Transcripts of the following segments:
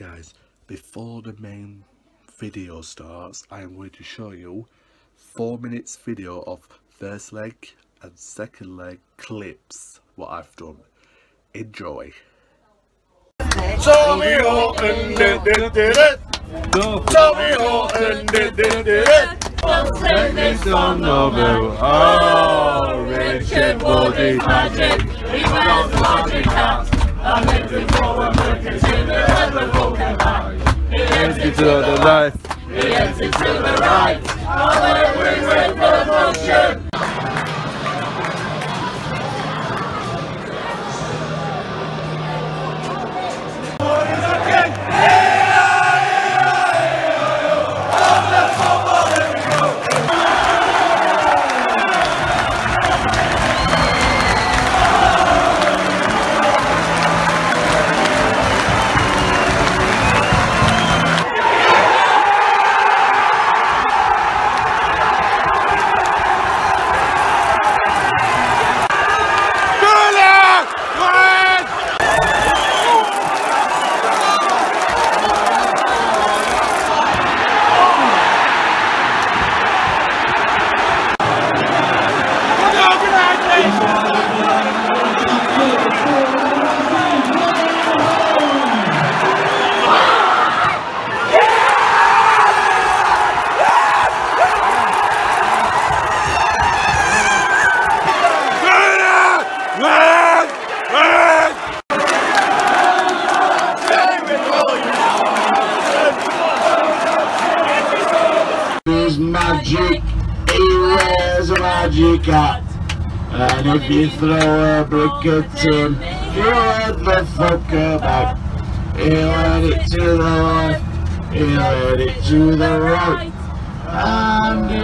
Right guys, before the main video starts, I am going to show you 4 minutes video of first leg and second leg clips, what I've done. Enjoy. A oh, forward the empties to the left. He to the right. And when we for motion. You throw a brick at him, he'll head the fucker back. He'll head it to the left, he'll head it to the right. And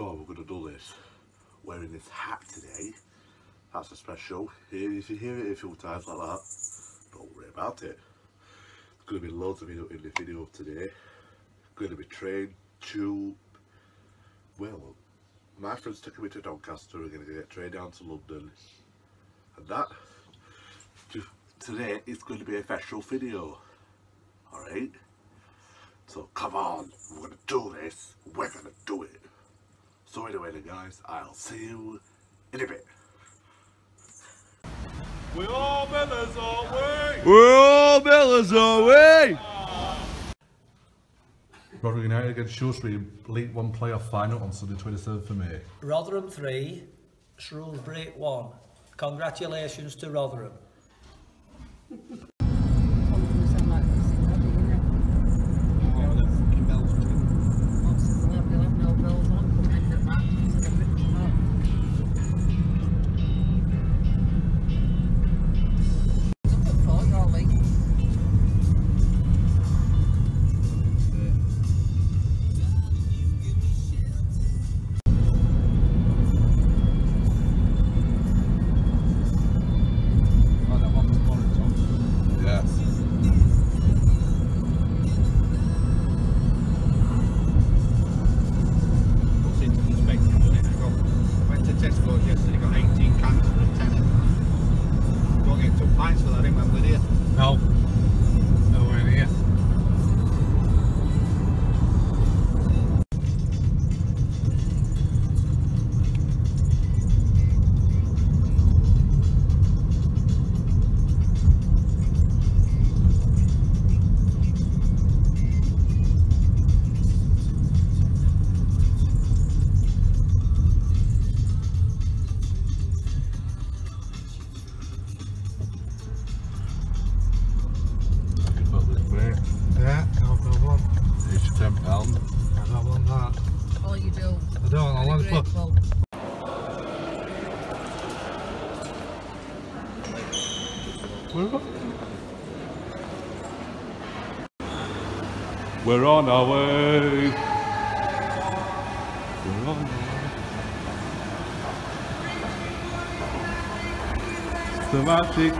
we are going to do this wearing this hat today. That's a special. If you hear it a few times like that, don't worry about it. There's going to be loads of it in the video today. Going to be train, tube. Well, my friends taking me to Doncaster. We're going to get train down to London. And that, today, is going to be a special video. Alright? So come on, we're going to do this. We're going to do it. So anyway then guys, I'll see you in a bit. We're all Millers, aren't we? We're all Millers, are we? Rotherham United against Shrewsbury League One playoff final on Sunday 27th of May. Rotherham 3, Shrewsbury 1. Congratulations to Rotherham. We're on our way. We're on our way. The magic.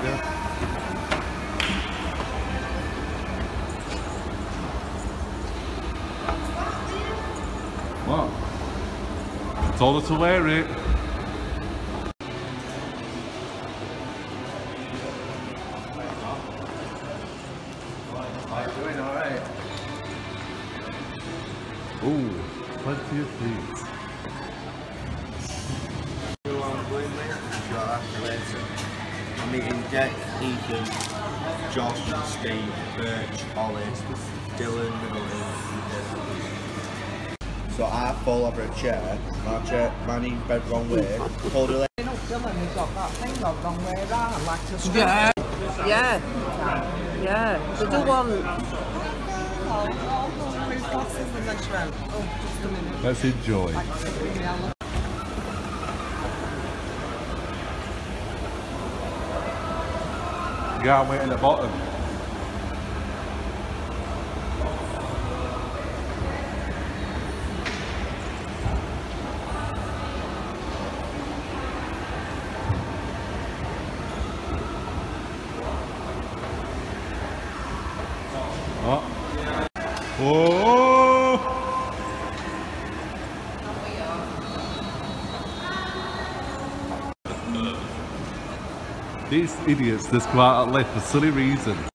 What? Told her to wear it. So I fall over a chair, my chair, my knee's bent wrong way, hold her leg. Yeah. Yeah. Yeah. They do one. Let's enjoy. Yeah, I'm waiting at the bottom. Oh. These idiots go out left for silly reason.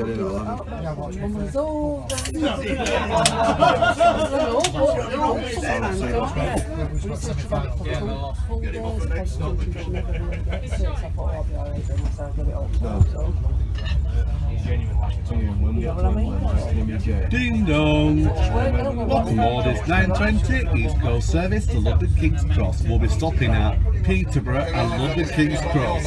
Get in all Ding dong! Welcome this 920 East Coast service to London King's Cross. We'll be stopping at Peterborough and London King's Cross.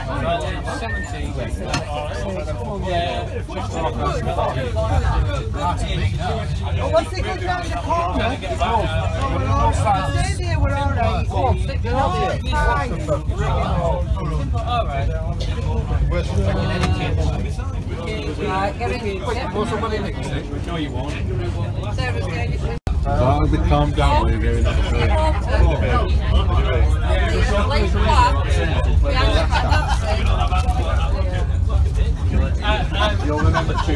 What's it good down the corner? Stay there, we're all right. Oh, no, it's fine. Right, get in. Sarah's going to Can't be calmed down when you're going up the train. Place flat. Behind the back, You'll remember two.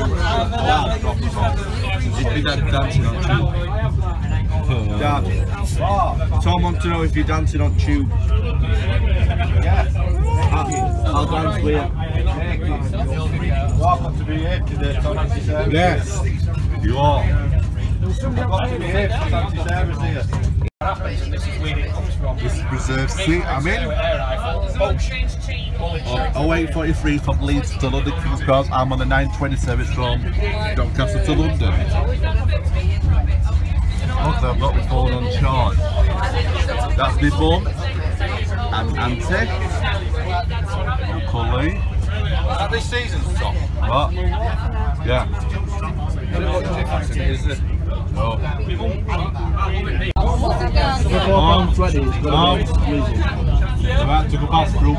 You'd be there dancing on tube. Dad, Tom wants to know if you're dancing on tube. I'll, I'll dance with you. Welcome to be here today, Tom. Yes, you are. This is reserved seat I'm in. Oh, 0843 from Leeds to London King's Cross. I'm on the 920 service from Doncaster to London. Also, I've got my phone on charge. That's my mum and auntie. Uncle Lee. At this season's Tom. What? Yeah. No. Ready. Arms. About to go past through.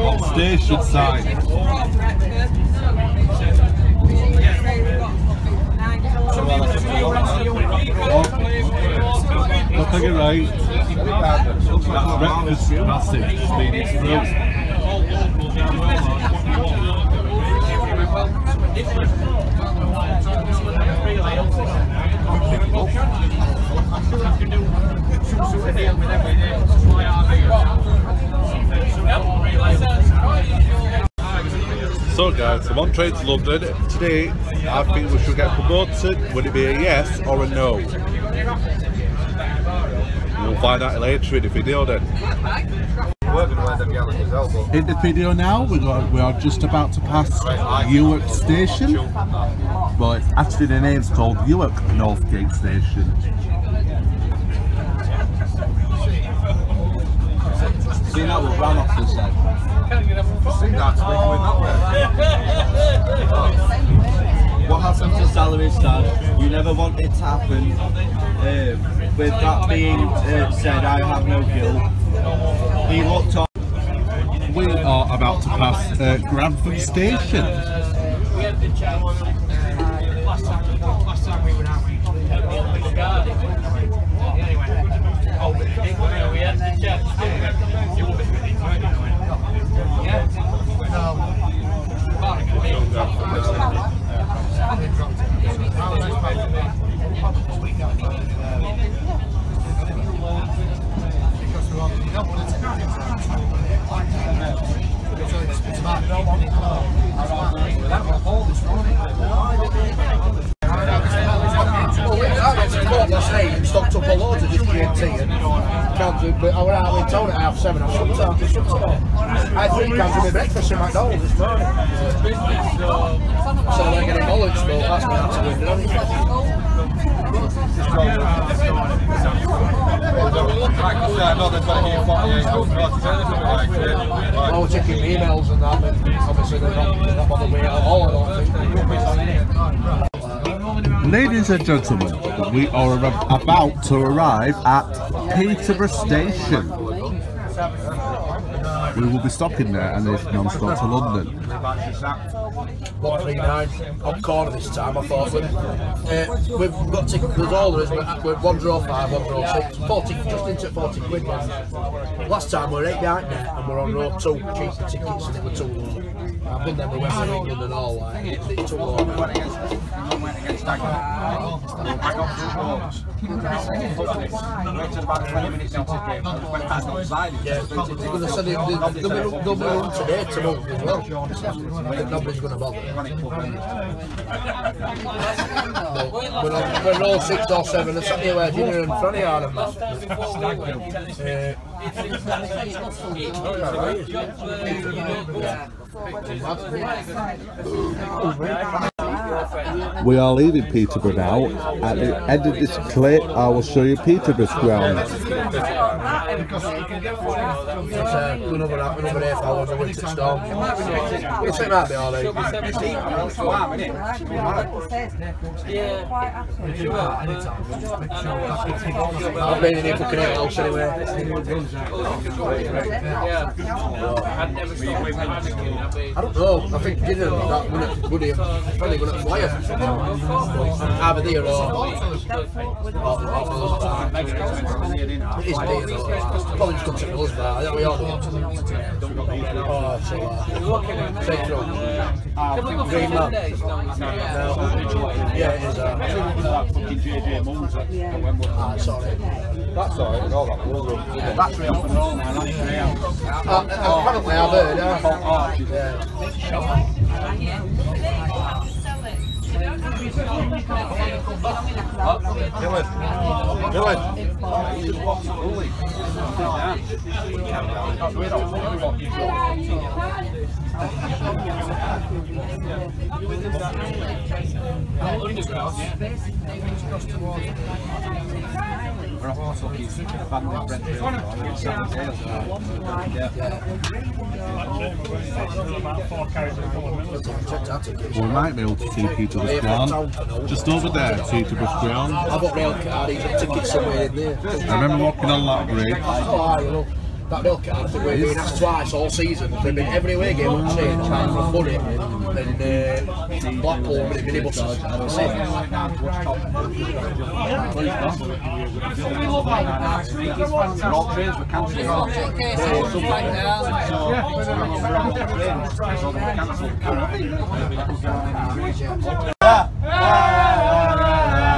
On station side. Look at your right. That's breakfast massive. So guys, I'm on train to London. Today, I think we should get promoted. Would it be a yes or a no? We'll find out later in the video then. We're going to wear them yellows as well, In the video now, we got we are just about to pass Newark Station. But actually the name's called Newark Northgate Station. See that what Ranoff has said. see that's going that way. What happened to salary stand? You never want it to happen. Um, with that being uh, said, I have no guilt. He looked on. We are about to pass uh, Grantham Station. Gentlemen, we are ab- about to arrive at Peterborough Station. We will be stopping there and it's non-stop to London. 139 on corner this time. I thought we've, uh, we've got tickets. All there is. We're, we're one draw five, one draw six. 40, just into 40 quid. Last time we were eight behind there and we're on row two. Cheap tickets and it were. I've been there with England and all. Yeah, they're going to send it. They'll be, they'll be on today to move as well. Nobody's going to bother. We're, on, we're all six or seven. There's something where dinner and Franny are of We are leaving Peterborough now. At the end of this clip, I will show you Peterborough's ground. It's uh, another, another eight hours of winter storm. It's it might be alright. I've been in here cooking out house anyway. I don't know. I think dinner that when it's good here, probably when it's flyer. Either there or. It is beer though. Probably just comes at us, but I think we all do. Oh, so uh, take through. Green man. No. Yeah, it is. Uh, ah, it's alright. That's alright, all that will That's real for all now, that's real. Uh, apparently I've heard, uh, yeah. Dylan, Dylan. We might be able to see Peterborough's ground. Just over there, Peterborough's ground. I've got card, tickets somewhere in there. I remember walking on that bridge. Oh, you know, that rail card, I think we've been asked twice all season. They've been every away game on train, apart from Bury and uh, Blackpool with minibuses. That's it. All trains were cancelled.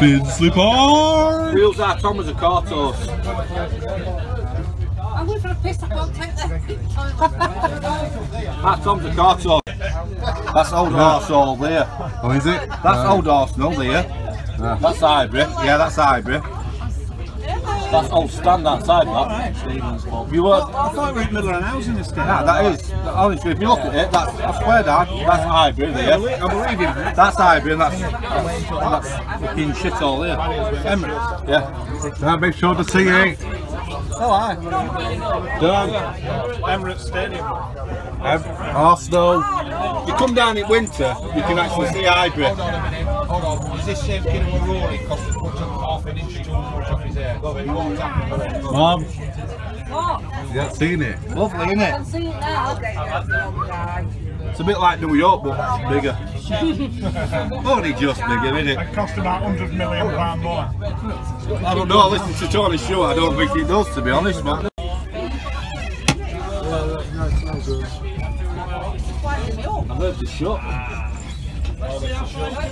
Finsbury Park. Wheels are Thomas a car toast. I'm going for a piss, I can't take that. That Tom's a car toast. That's old Arsenal there. Oh, is it? That's old Arsenal there. That's Highbury. Yeah, that's Highbury. That's old stand outside that. You were. I thought we were in the middle of an housing estate. Nah, that is. Honestly, if you look at it, that's, I swear down, that's Highbury there. I believe you. That's Highbury and that's, and that's fucking shit all there. Emirates. Yeah. Now make sure to see it. Oh, aye. Done. Emirates Stadium. Arsenal. You come down in winter, you can actually see Highbury. Hold on, a minute. Hold on. is this same kid with Rory? Cost us much half an inch too much off his hair. Mom, What? you haven't seen it. Lovely, isn't I can it? see it now. It's a bit like New York, but bigger. Only just bigger, isn't it? cost about 100 million pound more. I don't know, I listen to Tony Stewart, I don't think it does, to be honest, man. Winding me up. I heard the shot.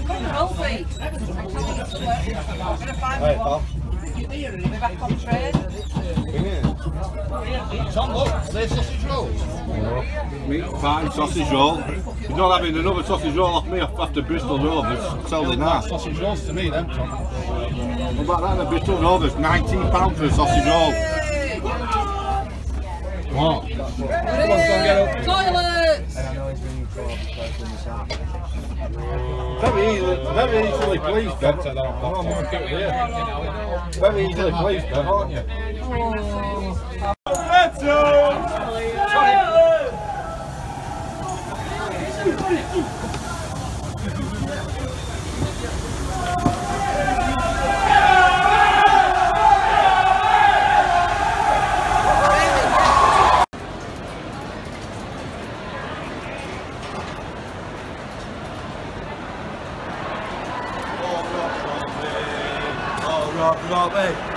Come on, Wolfie. Hey, pal. We're back on train. Tom, look, there's sausage rolls. Meat pie, sausage roll. You're not having another sausage roll off me after Bristol Rovers. Totally nice. Sausage rolls to me, then, Tom. What about that? The Bristol Rovers, £19 for a sausage roll. What? Toilets! Very easily, very easily pleased, Ben. I'm gonna get it here. Very easily pleased, Ben, aren't you? Oh,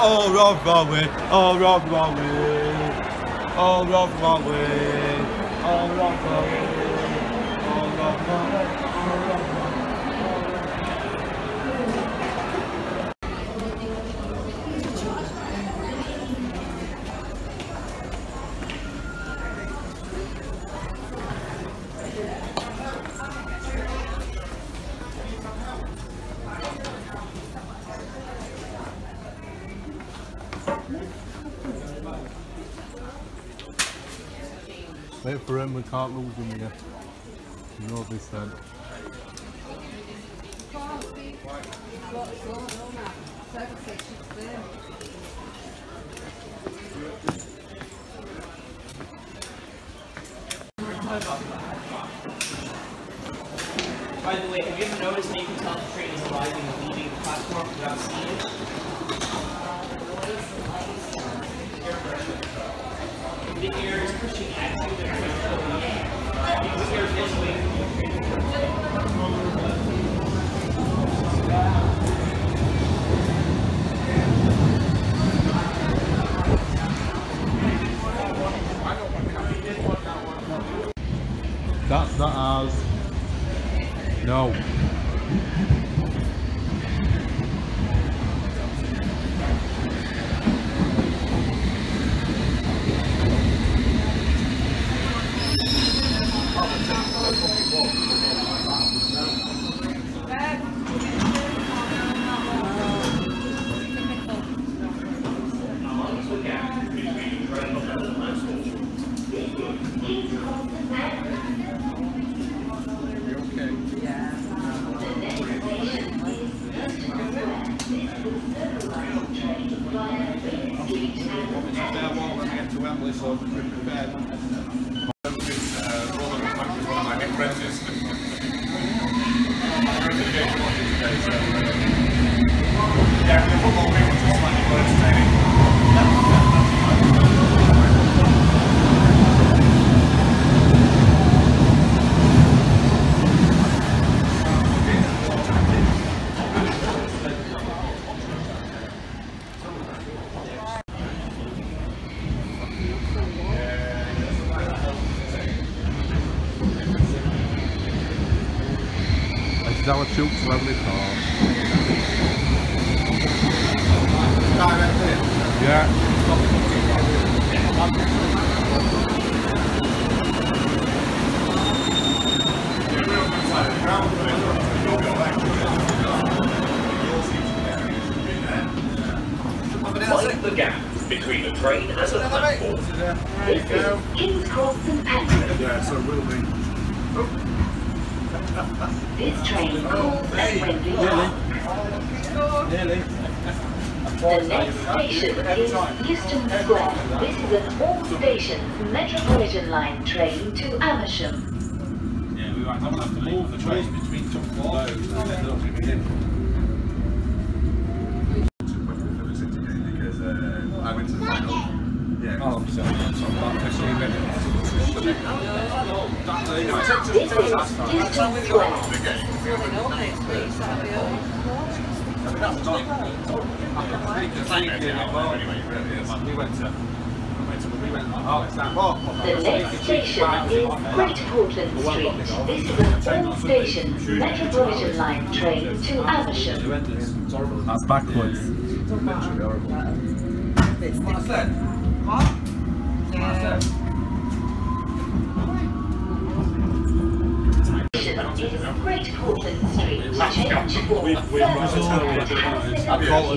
Oh, Rob Robbie, oh, Rob Robbie, oh, Rob Robbie, oh, Rob Robbie, oh, Rob him, we can't lose him here. You know this then. By the way, have you ever noticed how you can tell the train is arriving and leaving the platform without seeing it? The air is pushing at you, the train is going in. You can hear this way. That's not ours. No.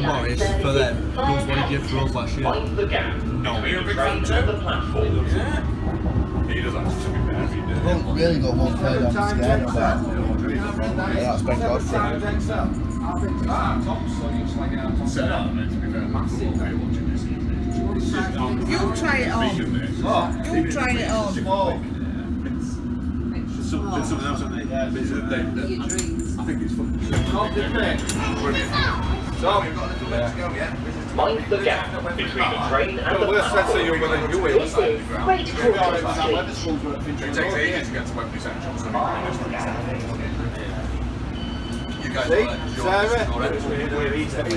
Carlton Morris for them. Who's what he did for us last year. Mind the gap between the train and the. He does actually, to be fair, he did. Well, really got one player I'm scared of. Yeah, that's Ben Godfrey. Set up, mate, to be fair. Massive watching this evening. You try it on. You try it on. Some, there's something else, isn't there? There's they- they- I think it's fun. Brilliant. So, mind the gap between the train and the platform. This is Great Portland Street. It takes ages to get to Wembley Central, so you guys See, are Sarah?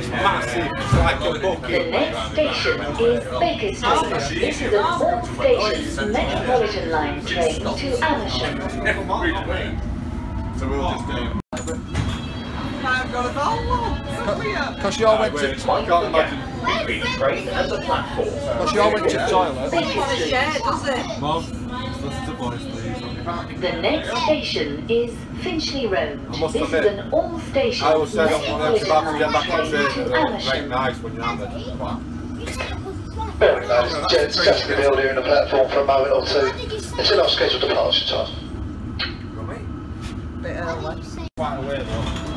Massive. It's like a The next station is Baker Street. This is an all-stations Metropolitan Line train to Amersham. So we'll just do. I've got a ball. Oh, Because you all went to, Mind the gap between the train and the platform. because you all went to the toilet. Baker Not a Street. does it? Mum, listen to voice, please. The next station is Finchley Road. must This is an all-stations I always say I don't want to Metropolitan back get back on Line train train. It's very Amersham. nice when you're hammered. Very nice. Gents, just going to be able here in the platform for a moment or two until our scheduled departure time. Bit early. quite a way though.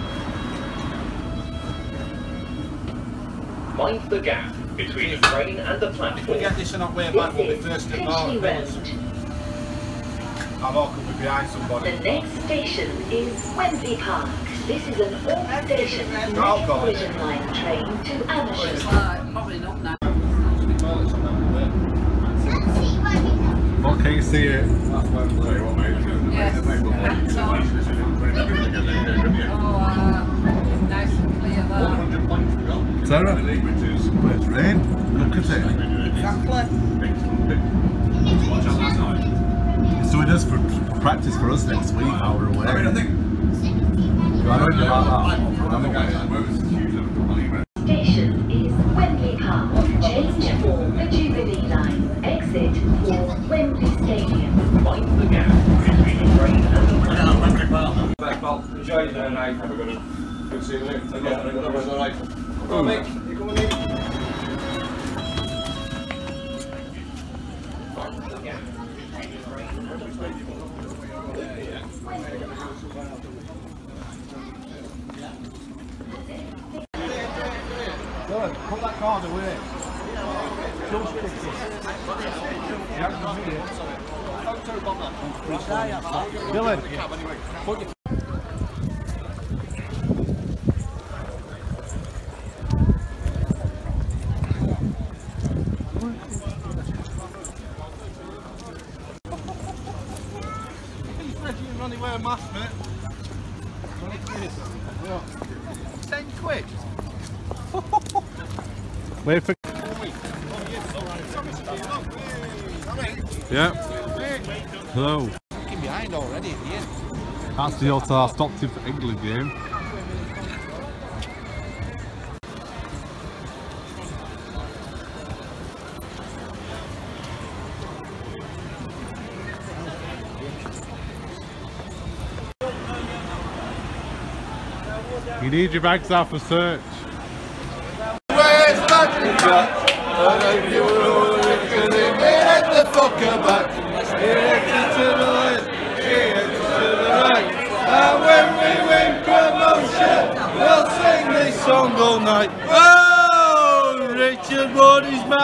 Mind the gap between the train and the If we get this on our way back, we'll be first in Finchley line. Road. I've all could be behind somebody. The next station is Wembley Park. This is an all-stations Metropolitan Line train to Amersham. Probably not now. What can you see it? Yes. That's on. Oh, uh, nice and clear there. Sarah? But it's rain. Look at it. Exactly. So it does for practice for us next week while we're away. I mean, I think. I don't know about that. I'm a guy that moves huge of a money, but Station is Wembley Park. Change for the Jubilee Line. Exit for Wembley Stadium. Mind the gap between the train and the platform. Well, enjoy the night. Have a good one. Good seeing you. Take care. Everyone's all right. Come on, Mick. You coming in? Dylan, put that card away. It. Dylan, put your Yeah. Hello. Fucking behind already at the end. That's the hotel I stopped him for England game. You need your bags out for search.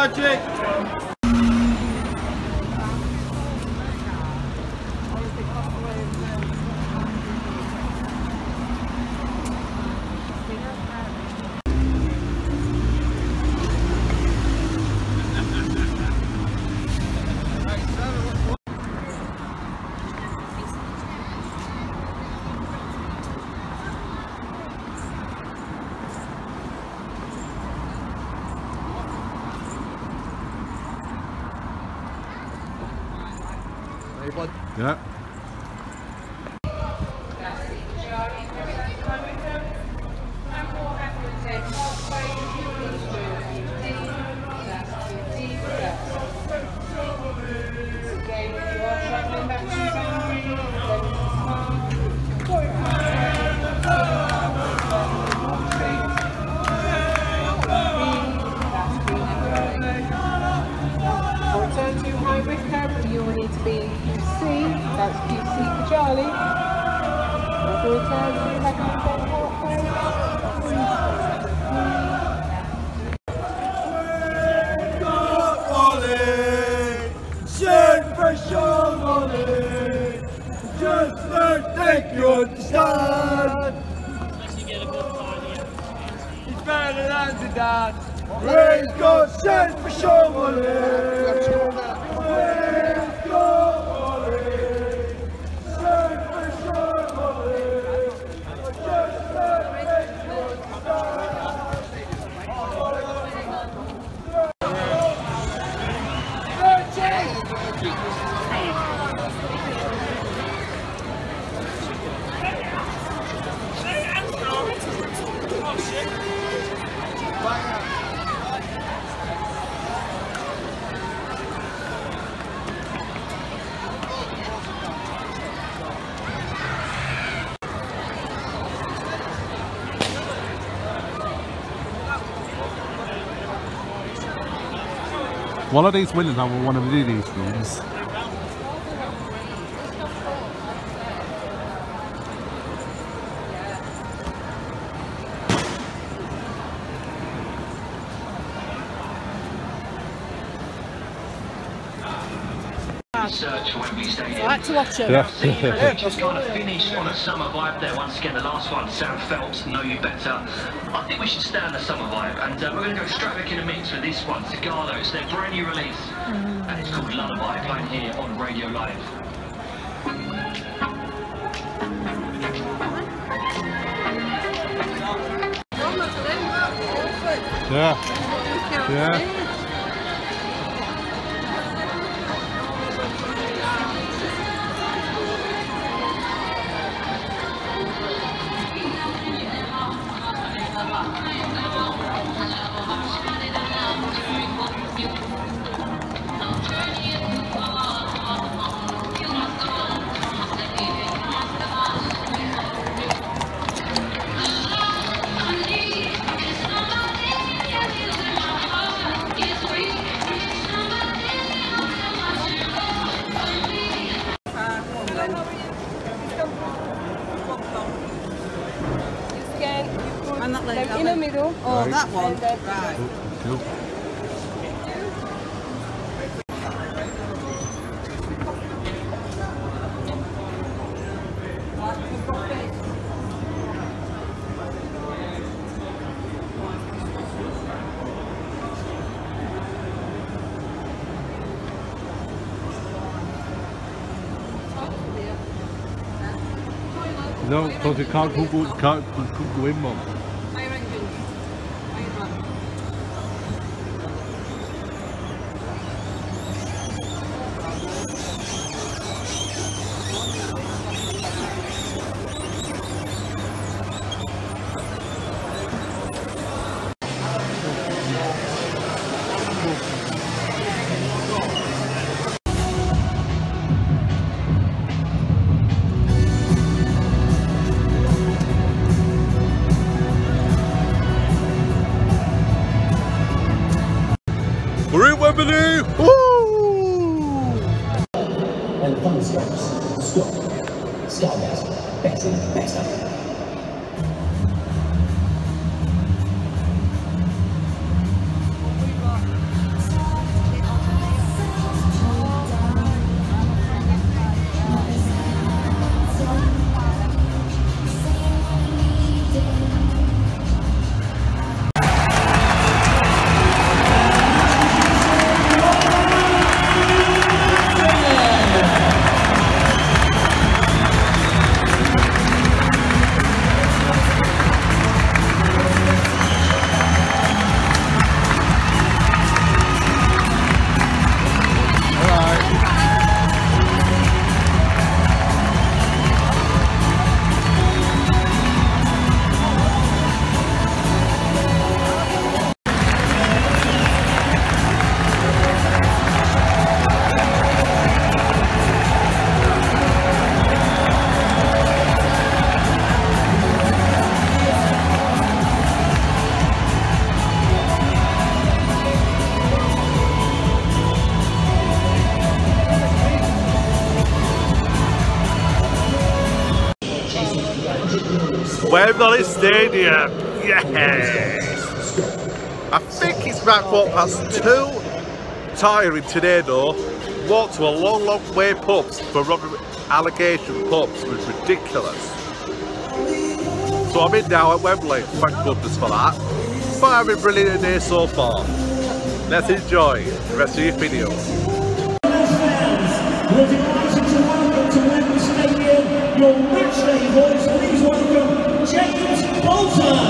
Wardy's One of these winners, I will want to do these things. Search for Wembley Stadium. I like to watch it. Yeah. we just kind of finished on a summer vibe there. Once again, the last one, Sam Phelps, Know You Better. I think we should stay on the summer vibe, and uh, we're going to go straight back in the mix with this one, Sigala. It's their brand new release, and it's called Lullaby, playing here on Radio Live. Yeah. Yeah. Because you can't cook, can't cook quarter past two. Tiring today though. Walked to a long, long way pubs for Robert allegation pubs was ridiculous. So I'm in now at Wembley, thank goodness for that. A brilliant day so far. Let's enjoy the rest of your video. Welcome to Wembley Stadium your matchday. Please welcome James Bolton.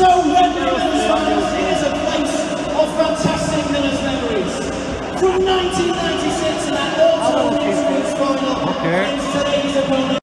So Wembley Men's Finals a place of fantastic Millers memories. From 1996 to that all-time Millers final okay. and today's opponent.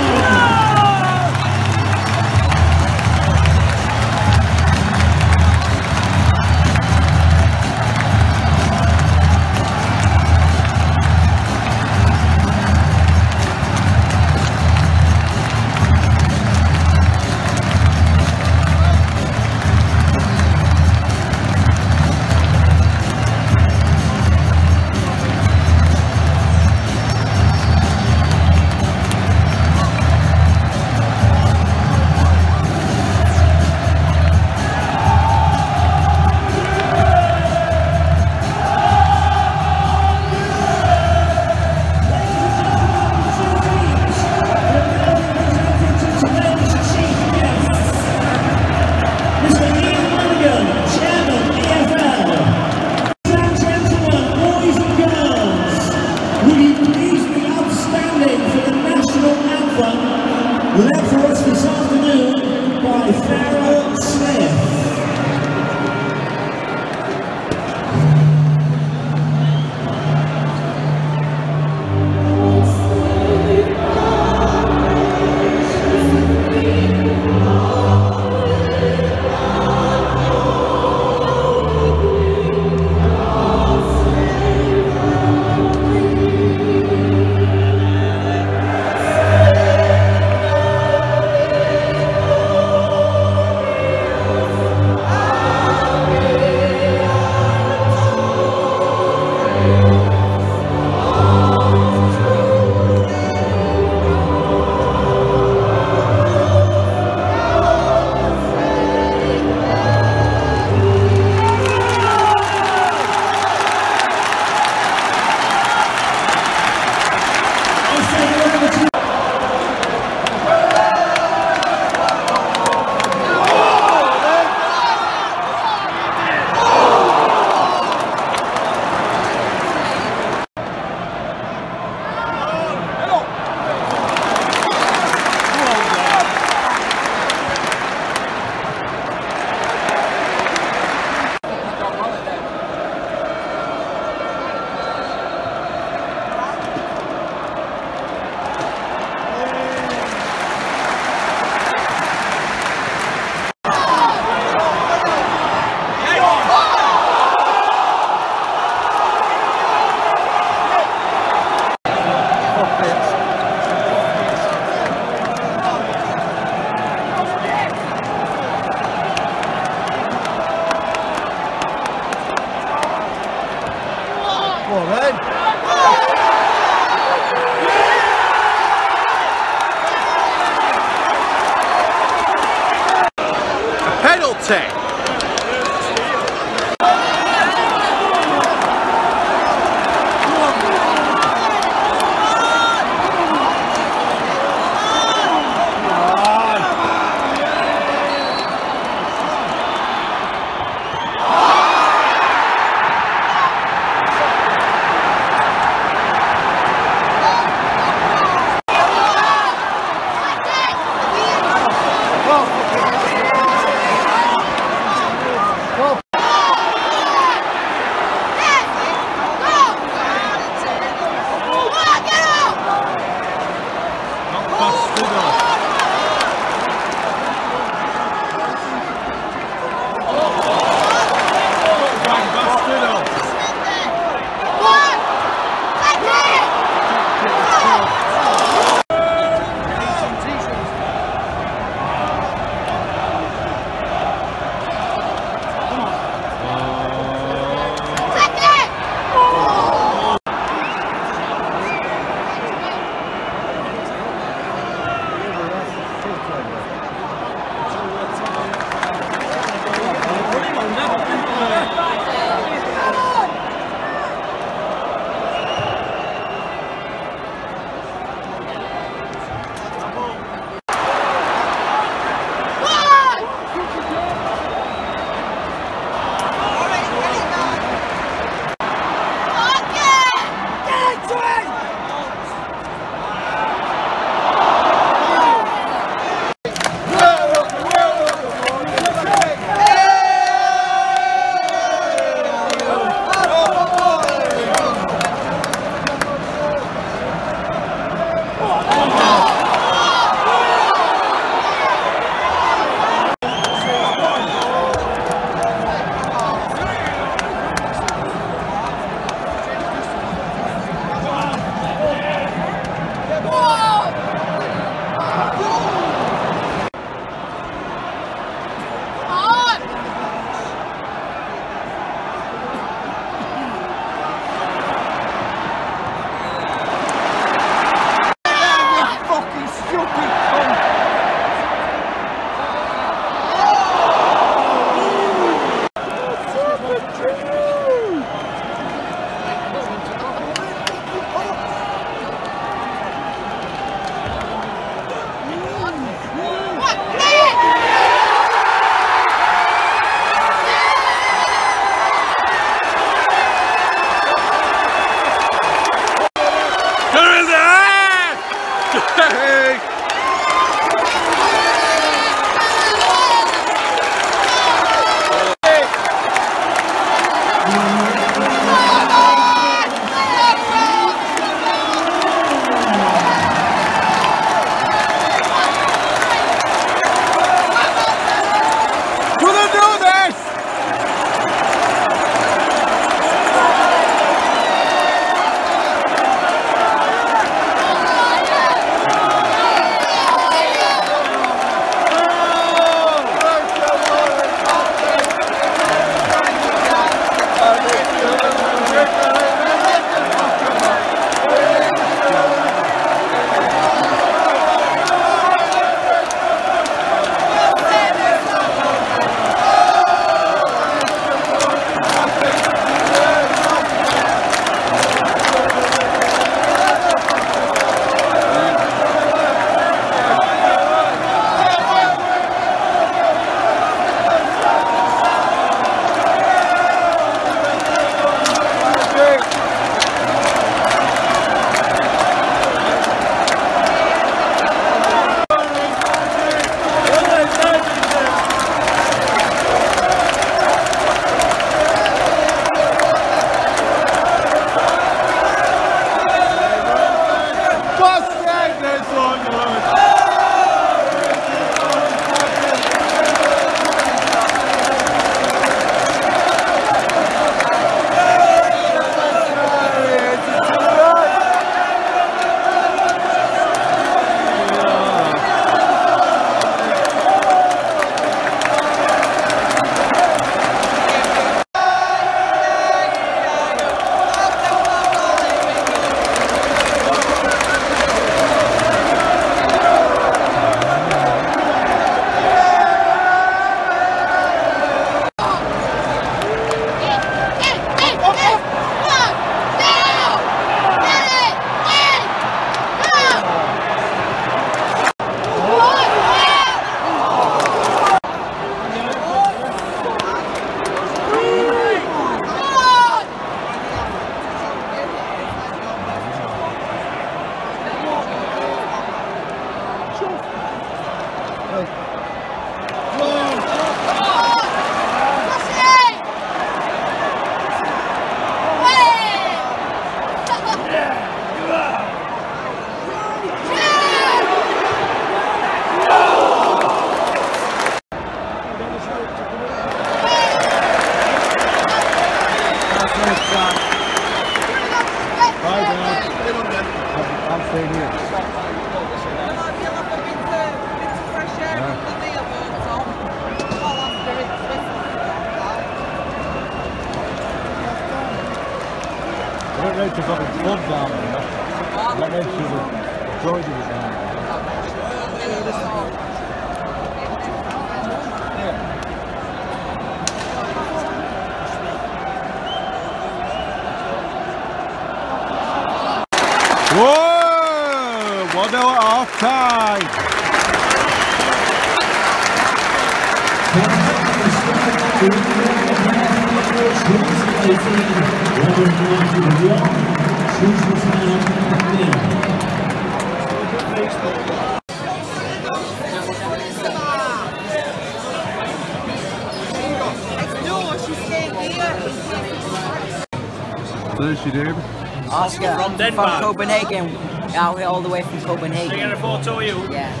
again, out here all the way from Copenhagen. A photo you. Yeah.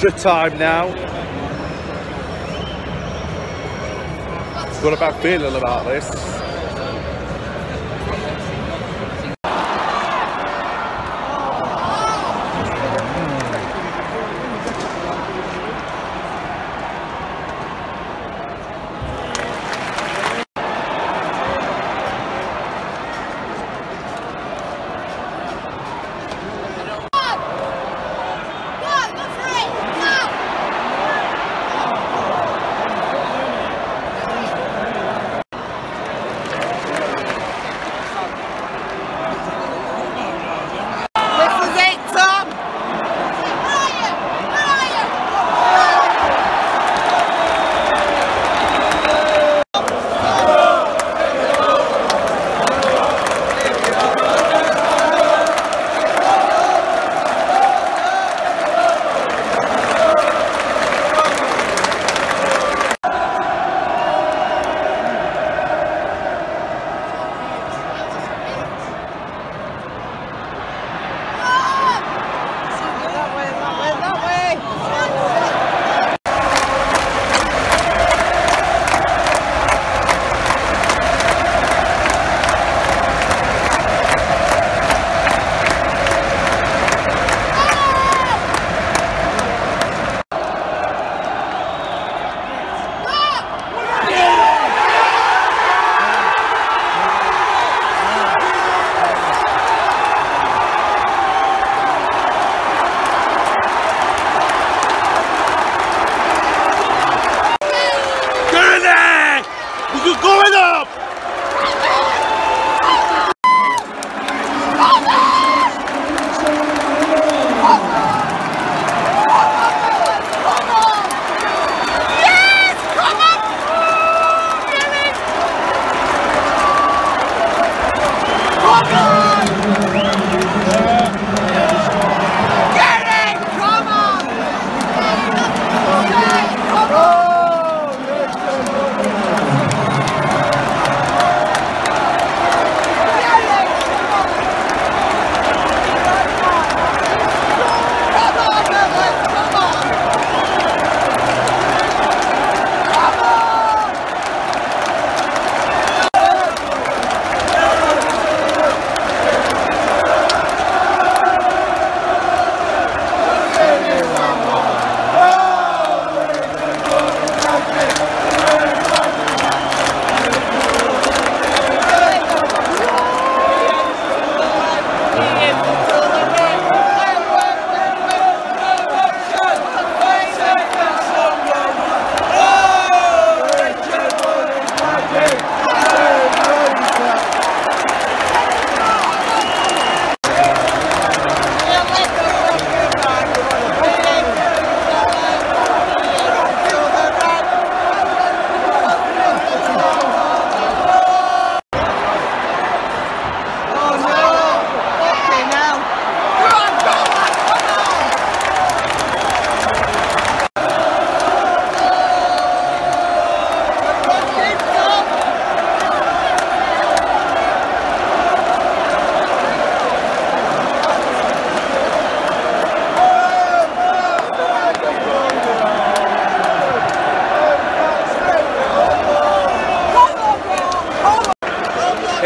Extra time now. What about feeling about this?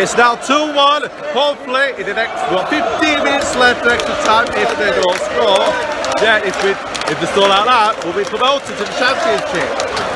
It's now 2-1. Hopefully, in the next what 15 minutes left extra time, if they don't score, yeah, if we if they're still like that, we'll be promoted to the championship.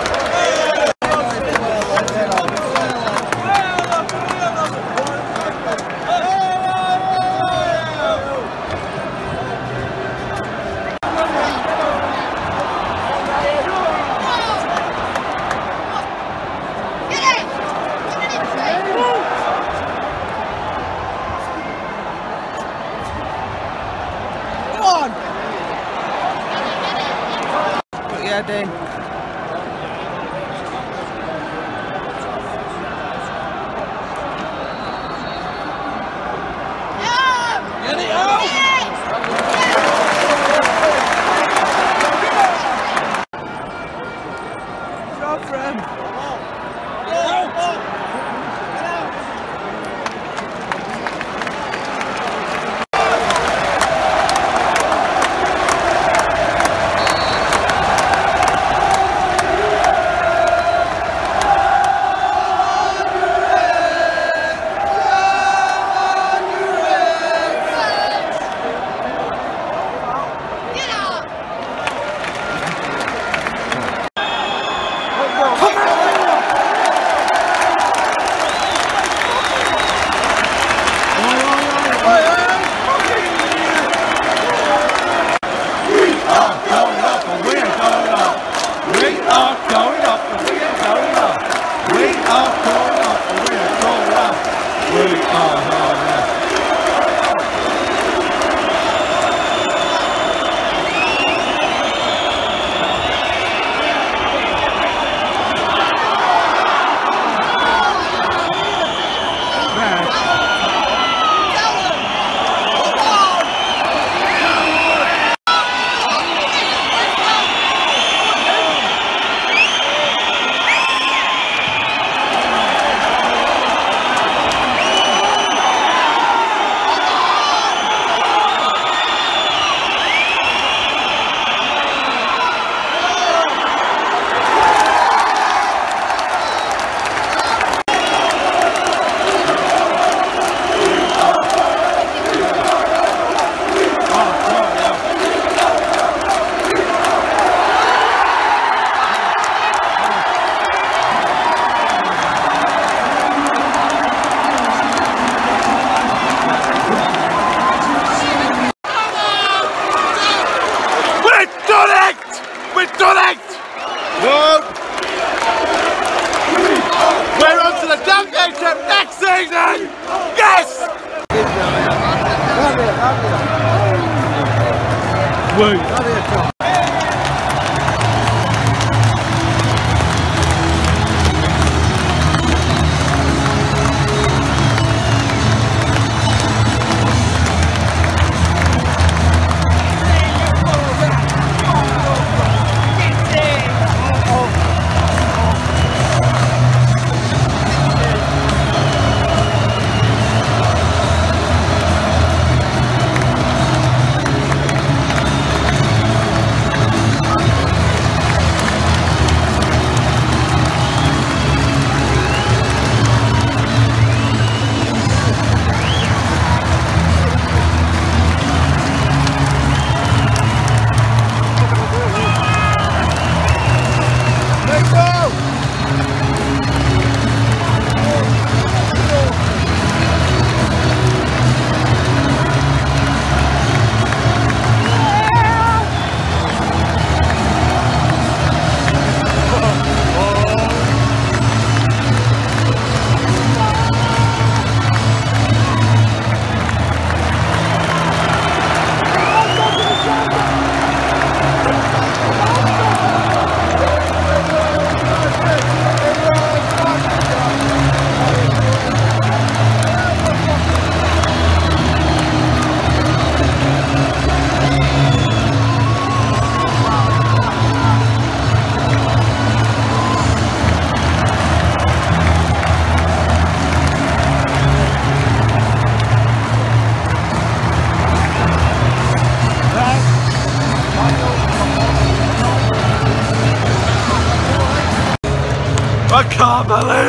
Can't believe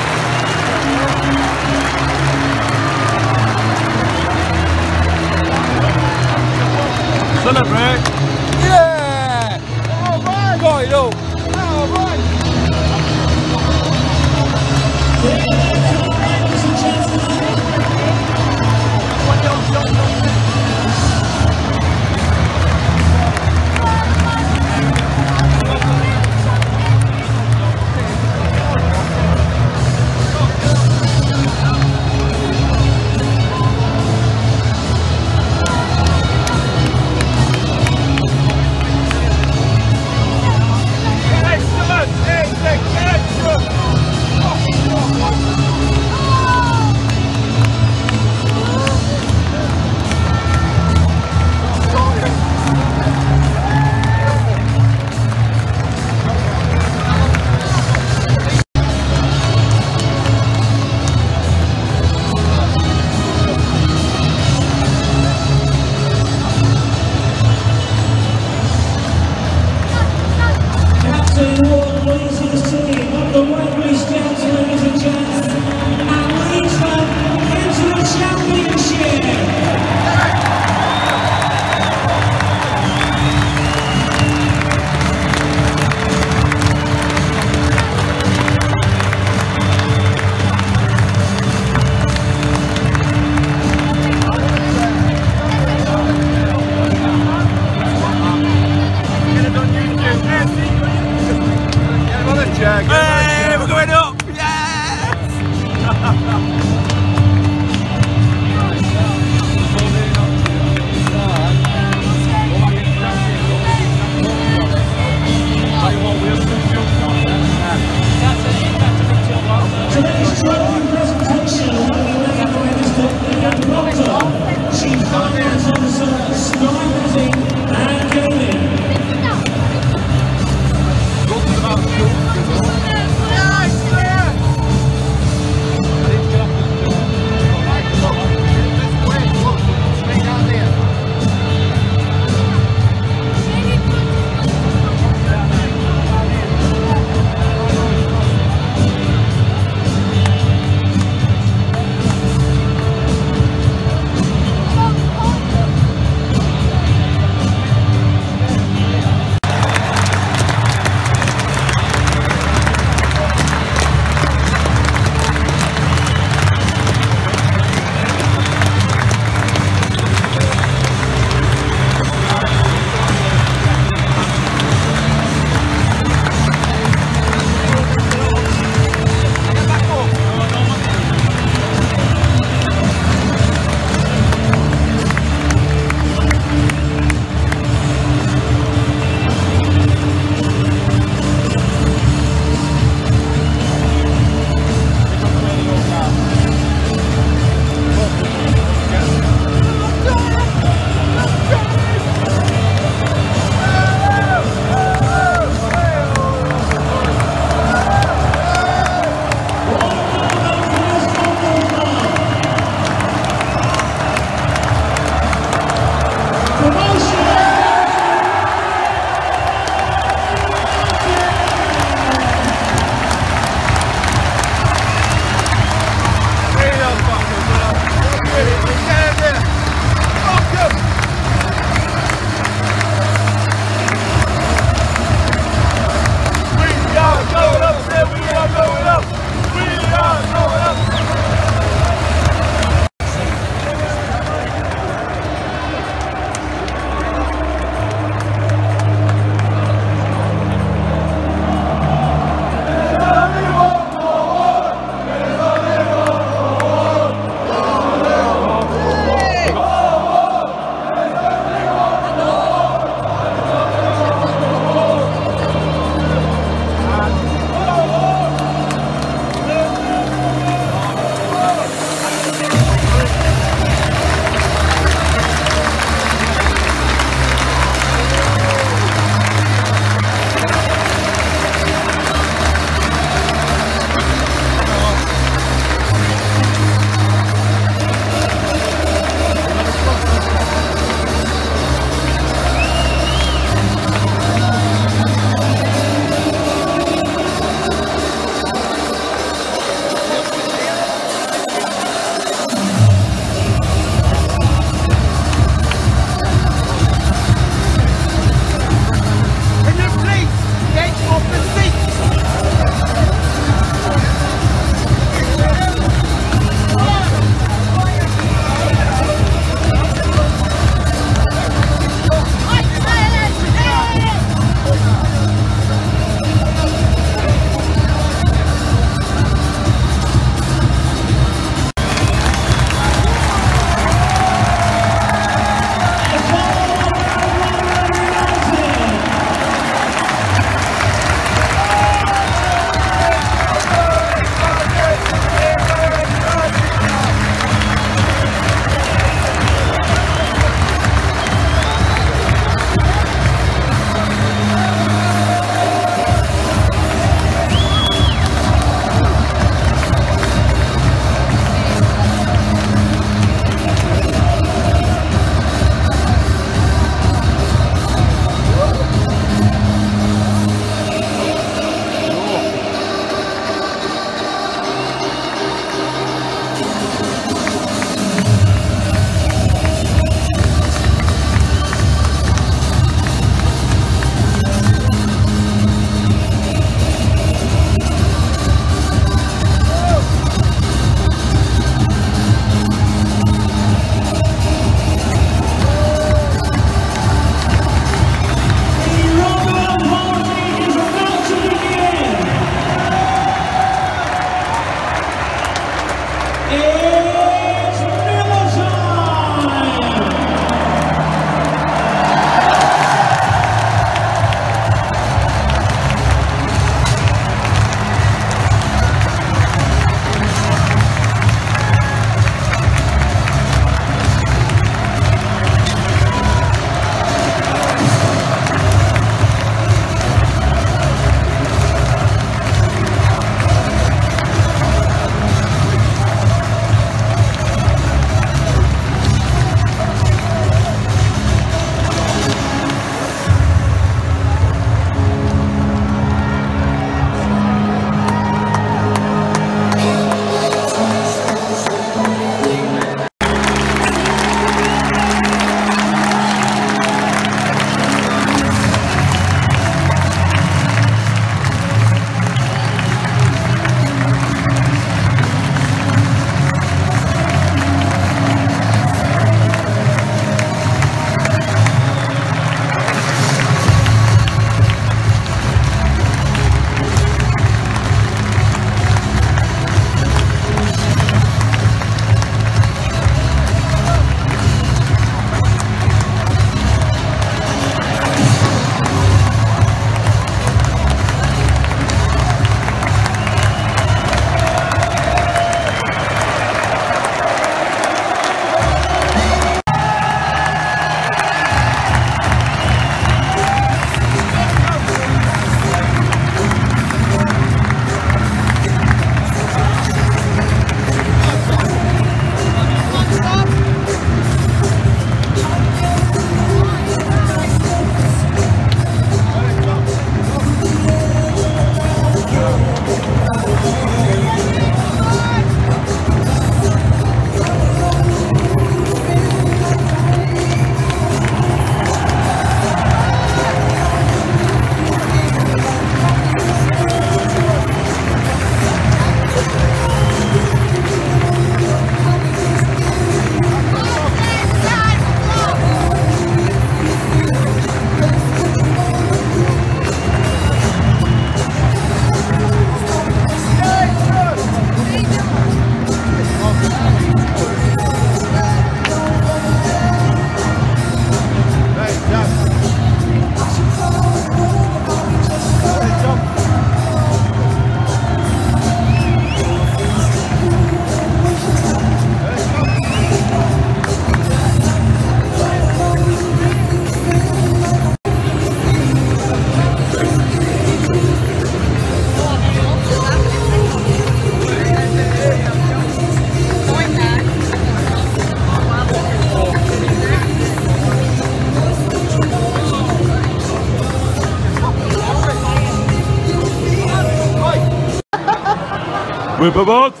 Mui për!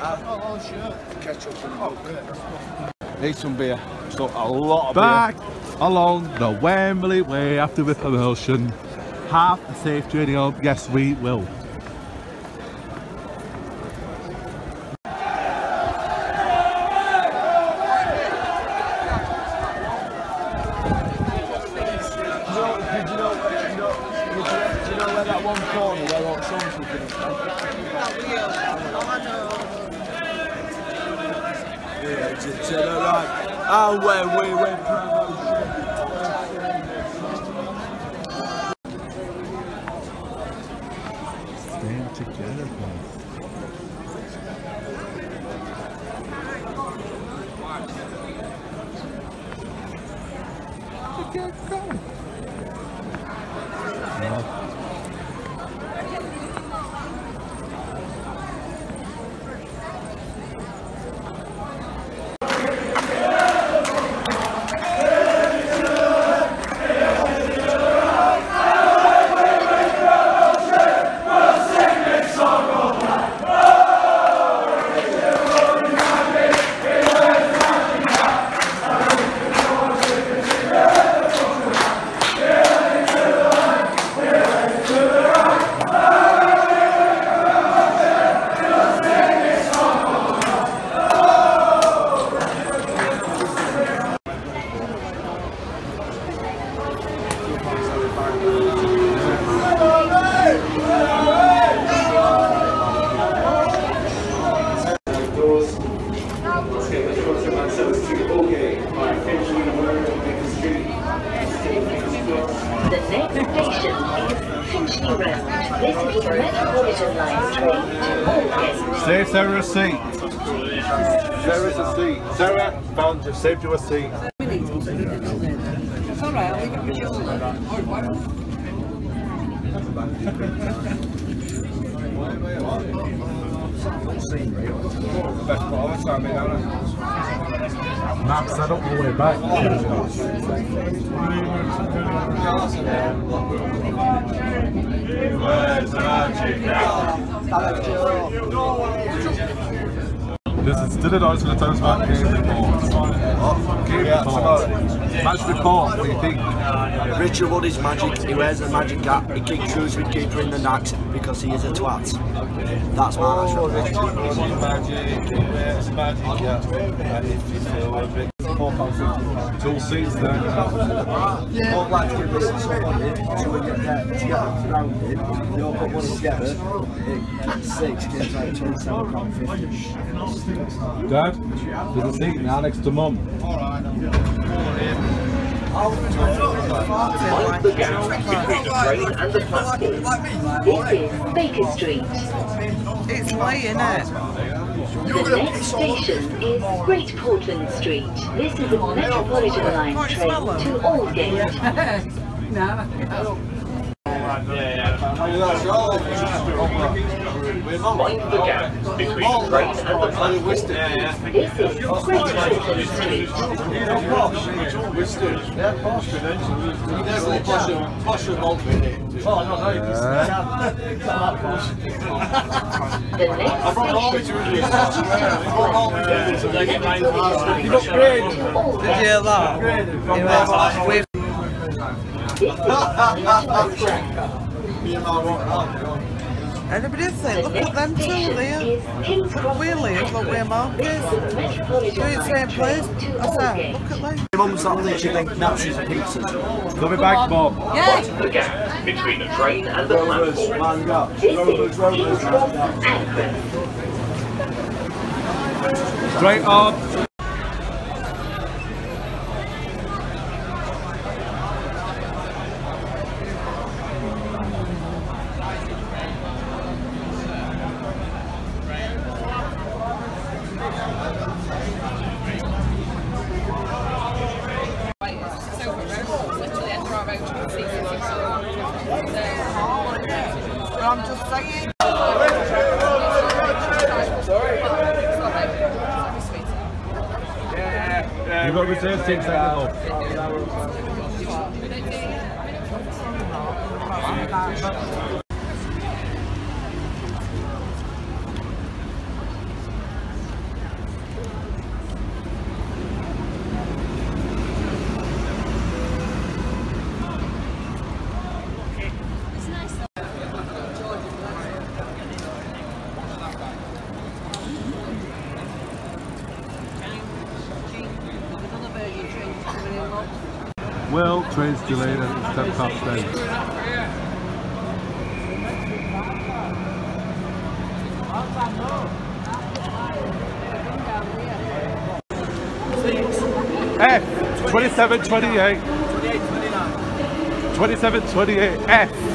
Uh, oh, oh, ketchup and oh, Need some beer. So a lot of Back along the Wembley Way after the promotion. Have a safe journey home. Yes, we will. Think? Richard is magic. He wears a magic cap. He kicks shoes with keeper in the knacks because he is a twat. That's my Oh, match report. Richard Wood is magic, he wears magic, yeah. And if you feel a bit £4.50. Two seats there. Yeah. I'd like to give this to somebody so we get there to get them around it. They all put money together. It, six gives like £27.50. Dad, there's a seat now next to Mum. Baker Street. It's late, isn't it? The next station is Great Portland Street. This is a Metropolitan Line train to Aldgate. no. Between the train and. This is Great Portland Street. Yeah, posh. Definitely posh posh and malt with it. Oh, no, no, it's not posh. The next I'm from Norwich, station really. is You got graded. Did you hear that? He went, we've Me and my wife, Anybody say, look at them two there. Look at we live, look where Mark is. We're in the same place. I said, look at them. My mum's not literally like nachos and pizzas. Coming back, Bob. Mind the gap between the train and the platform. man, go. This Rovers, Rovers, Straight on. I'm just saying. You've got reserve seats out the Well, train's delayed and it's 10 past 10. F 27 28 27 28 F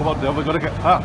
Come on, Dale,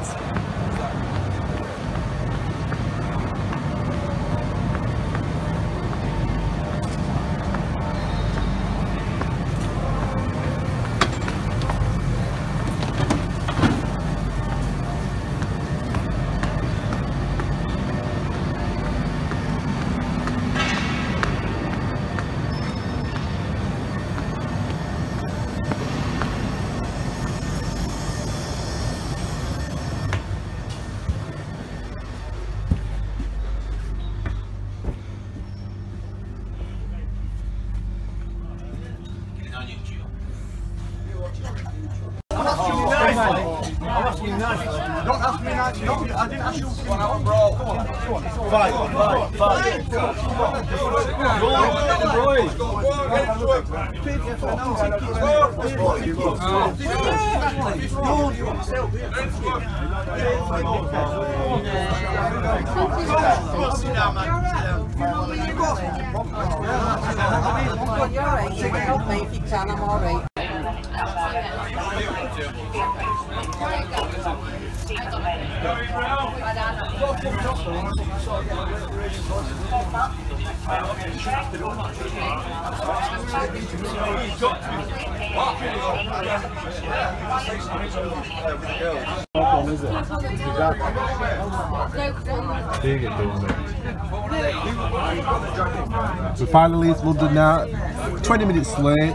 We finally leave London now. 20 minutes late.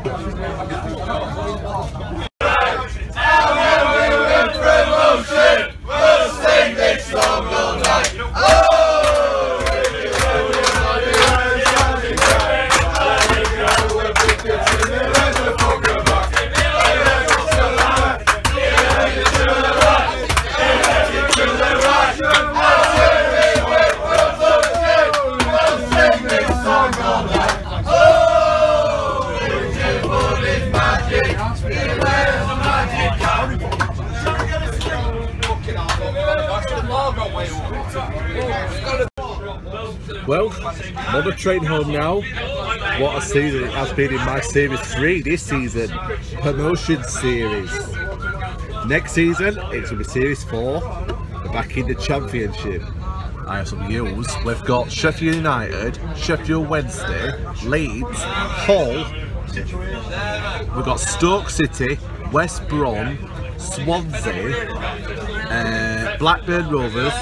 Another train home now. What a season it has been in my Series 3 this season. Promotion Series. Next season, it's going to be Series 4. We're back in the Championship. I have some news. We've got Sheffield United, Sheffield Wednesday, Leeds, Hull. We've got Stoke City, West Brom, Swansea, uh, Blackburn Rovers,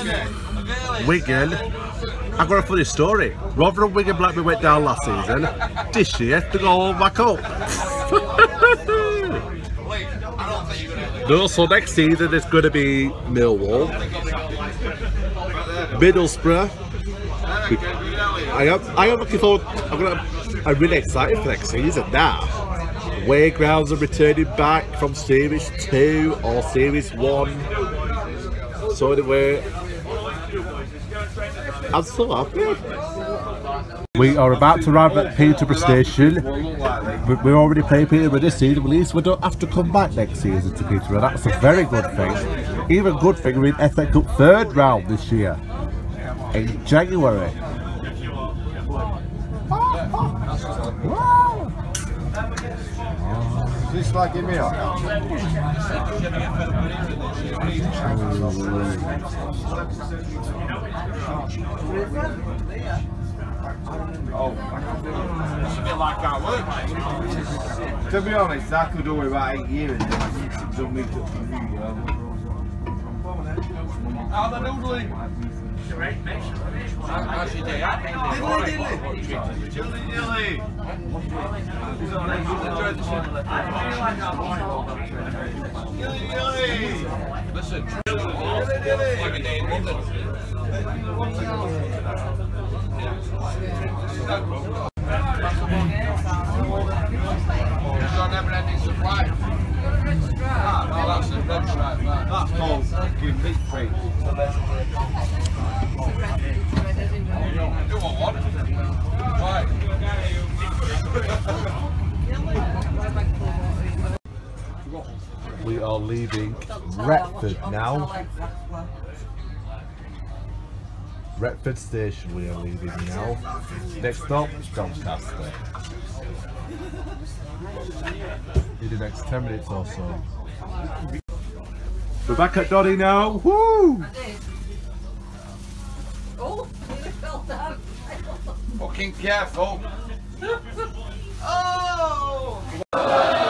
Wigan. I've got a funny story. Rotherham, Wigan, Blackburn went down last season. This year, they go all back up. no, so next season it's going to be Millwall, Middlesbrough. I am, I am looking forward. I'm gonna. I'm really excited for next season now. Waygrounds are returning back from Series Two or Series One. So anyway, I'm so happy. We are about to arrive at Peterborough Station. We- We're already playing Peterborough this season, at least we don't have to come back next season to Peterborough. That's a very good thing. Even good thing we're in FA Cup third round this year in January. Is this slagging me off? It's a bit like our work, mate. To be honest, I could do it about eight years and done me to How the noodling? How's your day? Diddly diddly. Diddly diddly. Listen, like a day in London. We are leaving Retford now. Retford Station we are leaving now. Next stop, Doncaster. In the next 10 minutes or so. We're back at Doddy now. Woo! Oh, you fell down. Fucking careful. oh!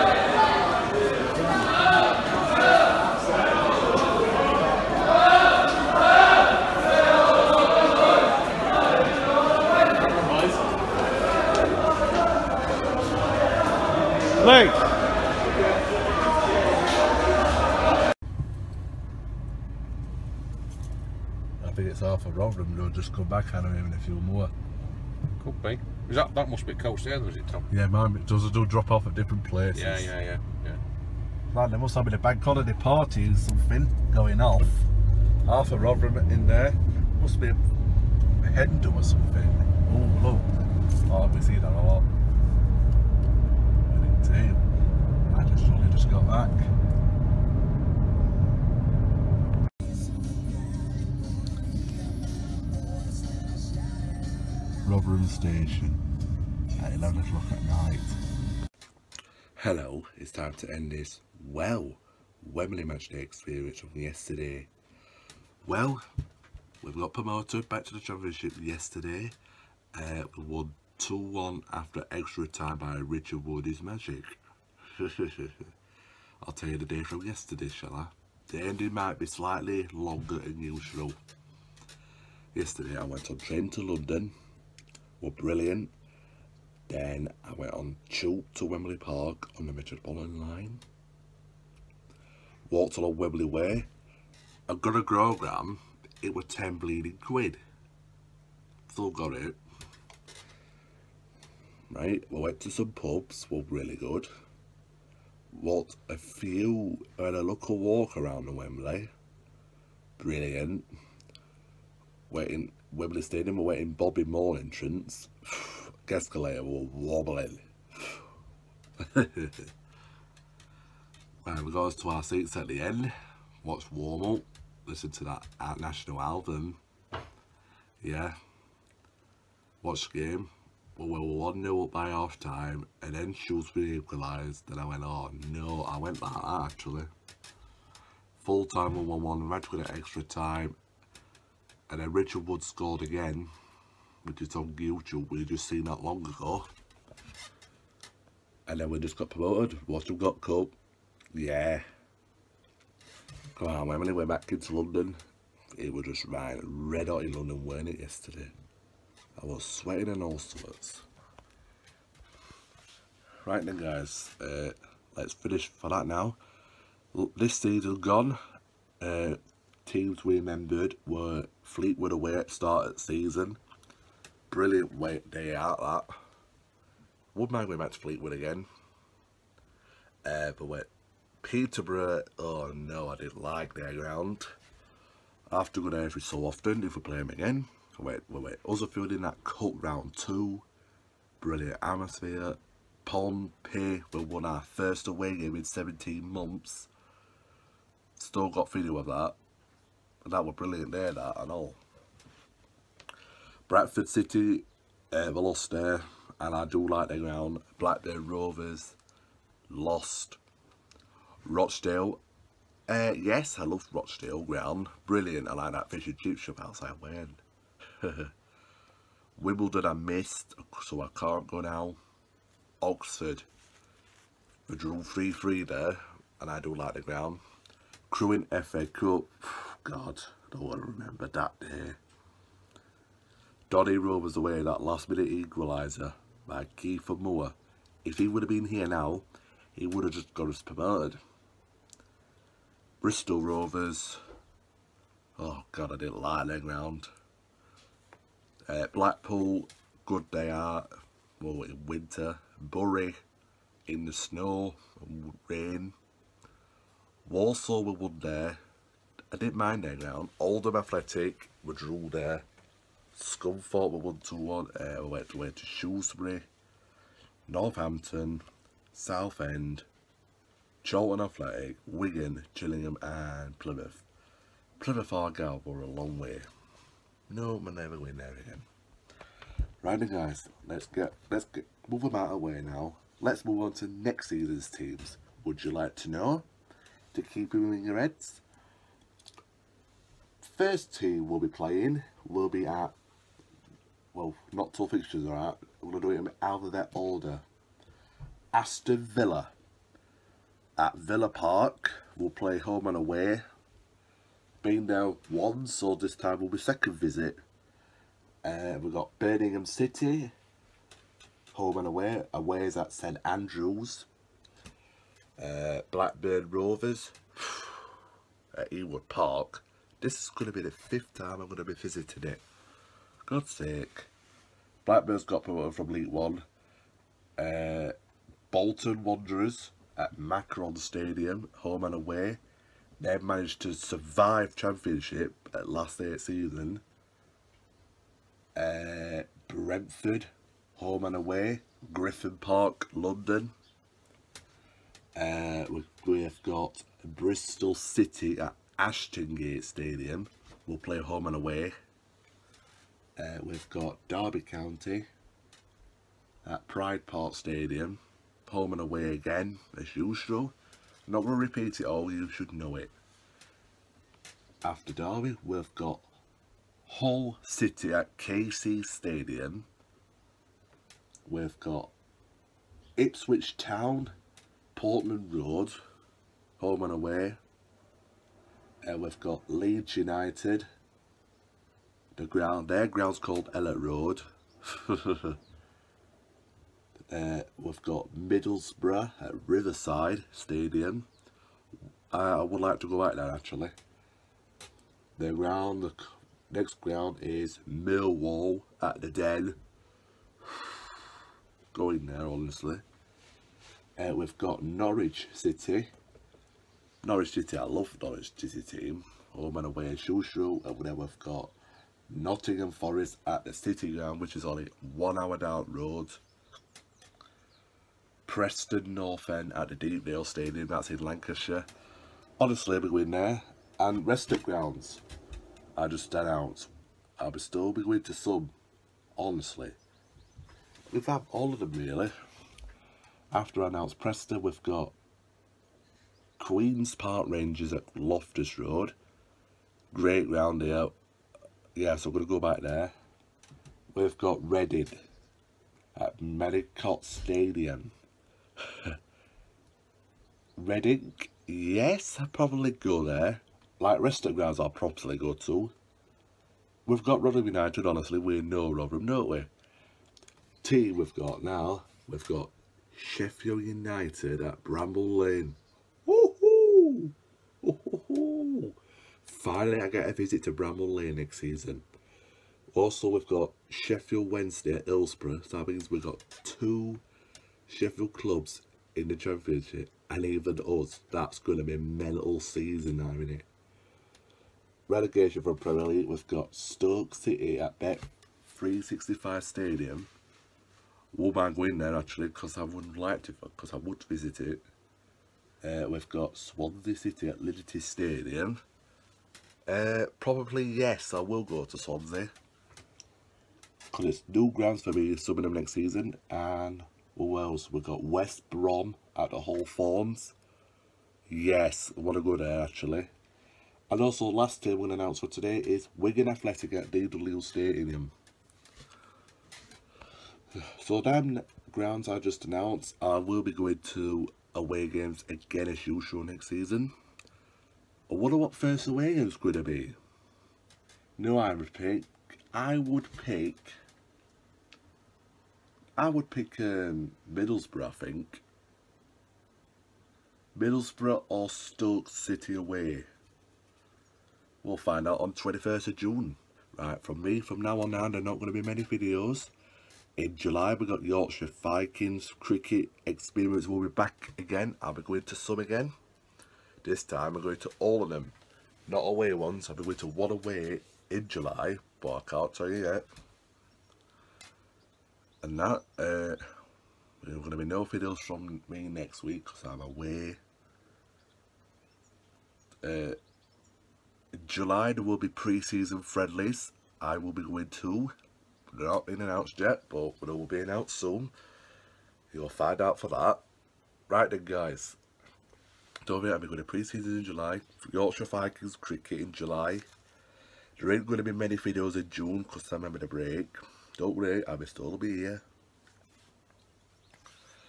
It's half Rotherham. They'll just come back him in a few more. Could be. Is that that must be coast there, is it, Tom? Yeah, mine does It do drop off at different places. Yeah, yeah, yeah, yeah. Like there must have been a bank holiday party or something going off. Half a Rotherham in there. Must be a heading to or something. Oh look. Oh, we see that a lot. I just only just got back. Rotherham Station at 11 o'clock at night. Hello, it's time to end this, well, Wembley matchday experience from yesterday. Well, we've got promoted back to the championship yesterday. Uh, we won 2-1 after extra time by Richard Woody's magic. I'll tell you the day from yesterday, shall I? The ending might be slightly longer than usual. Yesterday I went on train to London, were brilliant. Then I went on tube to Wembley Park on the Metropolitan line. Walked along Wembley Way. I got a programme. It was 10 bleeding quid. Still got it. Right, we went to some pubs, were really good. Walked a few, had a local walk around the Wembley. Brilliant. Waiting, Wembley Stadium, we're waiting Bobby Moore entrance. Escalator were wobbling. right, we to our seats at the end. Watch warm up. Listen to that National album. Yeah. Watch the game. Well, we were 1 0 up by half time, and then Shrewsbury equalised. And I went, oh no, I went like that actually. Full time 1 1 1, had to go to extra time. And then Richard Wood scored again which is on YouTube, we just seen that long ago. And then we just got promoted, Watcham got cup, yeah. Come on, when Emily went back into London. It was just right, red hot in London, weren't it, yesterday? I was sweating and all sorts. Right then guys, uh, let's finish for that now. This season gone, uh, teams we remembered were Fleetwood away at start of season, brilliant way day out that. Wouldn't mind going back to Fleetwood again. Uh, but with Peterborough, oh no, I didn't like their ground. I have to go there every so often if we play them again. wait, wait, wait. Huddersfield in that cup round two. Brilliant atmosphere. Pompey, we won our first away game in 17 months. Still got feeling of that. That were brilliant there, that and all. Bradford City, uh, we lost there. And I do like their ground. Blackburn Rovers, lost. Rochdale, uh, yes, I love Rochdale ground. Brilliant. I like that fish and chip shop outside when. Wimbledon I missed, so I can't go now. Oxford, we drew 3-3 there, and I do like the ground. Crewe in FA Cup, God, I don't want to remember that day. Donny Rovers away that last minute equaliser by Kieffer Moore. If he would have been here now, he would have just got us promoted. Bristol Rovers. Oh God, I didn't like their ground. Uh, Blackpool, good they are. Well, in winter. Bury, in the snow and rain. Walsall were won there. I didn't mind their ground. Oldham Athletic were drew there. Scunthorpe were 1 to 1. Uh, we went away to Shrewsbury. Northampton, Southend, Charlton Athletic, Wigan, Gillingham and Plymouth. Plymouth Argyle were a long way. No, we're never going there again. Right then guys, let's get let's get move them out of the way now. Let's move on to next season's teams. Would you like to know? To keep them in your heads. First team we'll be playing will be at well not till fixtures are out. We're gonna do it out of their order. Aston Villa at Villa Park. We'll play home and away. Been there once, so this time will be second visit. Uh, we've got Birmingham City, home and away. Away is at St Andrews. Uh, Blackburn Rovers at Ewood Park. This is going to be the fifth time I'm going to be visiting it. God's sake. Blackburn's got promoted from League One. Uh, Bolton Wanderers at Macron Stadium, home and away. They've managed to survive Championship at last eight season. Uh, Brentford, home and away. Griffin Park, London. Uh, we've got Bristol City at Ashton Gate Stadium. We'll play home and away. Uh, we've got Derby County at Pride Park Stadium home and away again as usual. I'm not going to repeat it all, you should know it. After Derby, we've got Hull City at KC Stadium. We've got Ipswich Town, Portman Road, home and away. We've got Leeds United. The ground, their ground's called Elland Road. Uh, we've got Middlesbrough at Riverside Stadium. I would like to go out there actually. The ground, the next ground is Millwall at the Den. Going there honestly. Uh, we've got Norwich City. Norwich City, I love Norwich City team. Home and away as usual. And then we've got Nottingham Forest at the City Ground, which is only one hour down the road. Preston North End at the Deepdale Stadium, that's in Lancashire. Honestly, be going there. And Rested Grounds, I just stand out. I'll be still be going to some, honestly. We've had all of them really. After I announced Preston, we've got Queen's Park Rangers at Loftus Road. Great round here. Yeah, so I'm going to go back there. We've got Reading at Madejski Stadium. Reading, yes, I'd probably go there. Like rest of grounds I'll probably go to. We've got Rotherham United, honestly, we know Rotherham, don't we? Team we've got now, we've got Sheffield United at Bramall Lane. Finally I get a visit to Bramall Lane next season. Also we've got Sheffield Wednesday at Hillsborough, so that means we've got two Sheffield clubs in the championship and even us, that's going to be a mental season now, isn't it? relegation from Premier League, we've got Stoke City at Bet 365 Stadium. Won't mind going there actually because I wouldn't like to, because I would visit it. Uh, we've got Swansea City at Liberty Stadium. Uh, probably yes, I will go to Swansea. Because it's new grounds for me summing them next season. And who else? We've got West Brom at the Hawthorns. Yes, I want to go there actually. And also last team we're going to announce for today is Wigan Athletic at DW Stadium. So them grounds I just announced, I will be going to away games again as usual next season. I wonder what first away is going to be. No, I would pick. I would pick. I would pick um, Middlesbrough, I think. Middlesbrough or Stoke City away. We'll find out on 21st of June. Right, from me, from now on now, there are not going to be many videos. In July, we got Yorkshire Vikings cricket experience. We'll be back again. I'll be going to some again. This time, I'm going to all of them. Not away ones. Be going to one away in July, but I can't tell you yet. And that, uh, there's going to be no videos from me next week because I'm away. Uh, July there will be pre-season friendlies. I will be going to. Not been announced yet, but they will be announced soon. You'll find out for that. Right then guys. Don't forget be going to pre-season in July. Yorkshire Vikings cricket in July. There ain't going to be many videos in June because I'm having a break. Don't worry, I'll be still be here.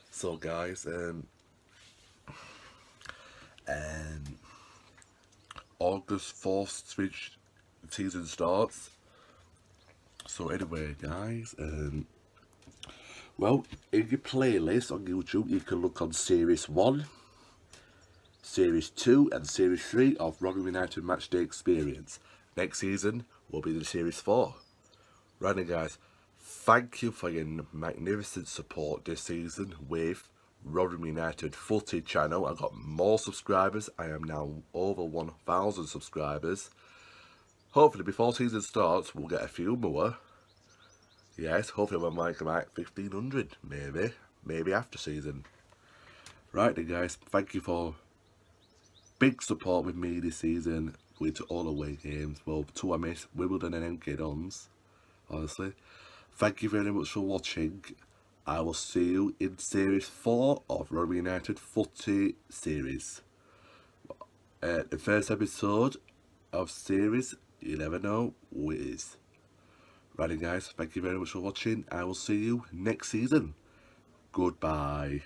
So guys, um, um, August 4th switch season starts. So anyway guys, um, well in your playlist on YouTube you can look on series 1, series 2 and series 3 of Rotherham United Matchday Experience. Next season will be the series 4. Right then guys, thank you for your magnificent support this season with Rotherham United Footy channel. I got more subscribers. I am now over 1,000 subscribers. Hopefully before season starts we'll get a few more. Yes, hopefully we might come out 1,500 maybe. Maybe after season. Right then guys, thank you for big support with me this season. Going to all away games. Well, two I missed, Wimbledon and MK Dons. Honestly. Thank you very much for watching. I will see you in Series 4 of Rugby United Footy Series. Uh, the first episode of Series, you never know who it is. Right guys, thank you very much for watching. I will see you next season. Goodbye.